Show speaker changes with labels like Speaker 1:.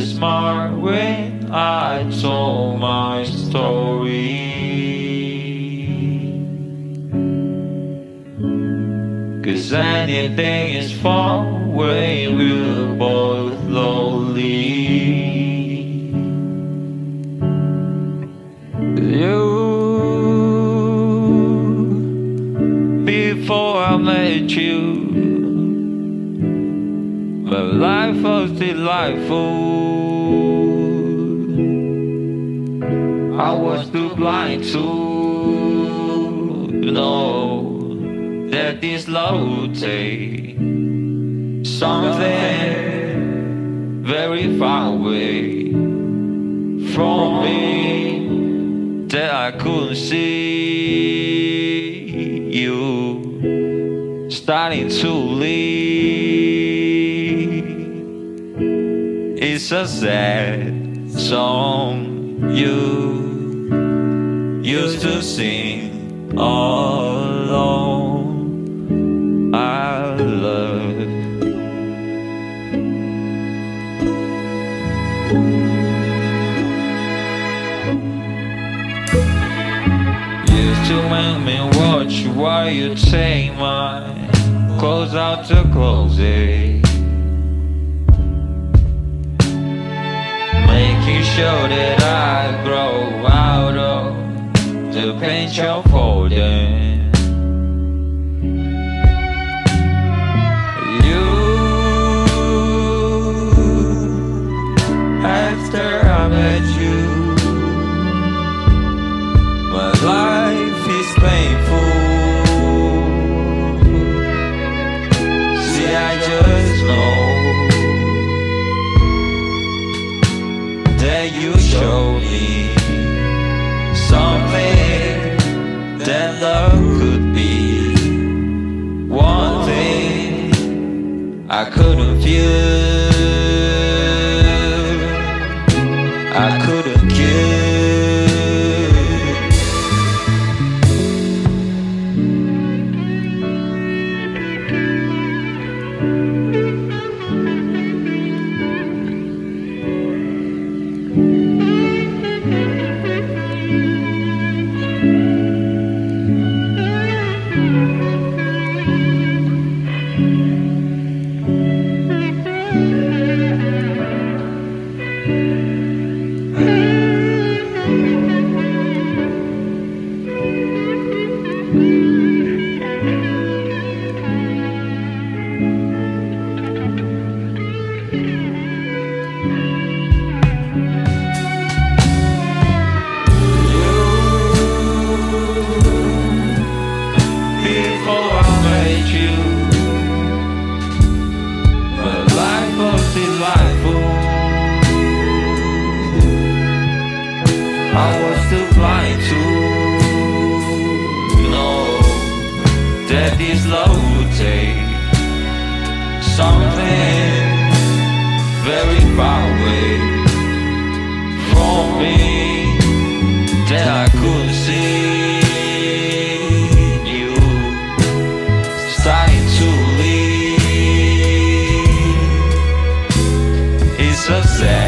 Speaker 1: smart when I told my story. Cause anything is far away, we're both lonely. You, before I met you, life was delightful. I was too blind to know that this love would take something very far away from me that I couldn't see you starting to leave. It's a sad song you used to sing all alone. I love. Used to make me watch while you take my clothes out to closet. Making sure that I grow out of the paint you're folding. That I was still blind to know that this love would take something very far away from me that I couldn't see. To leave. It's so sad.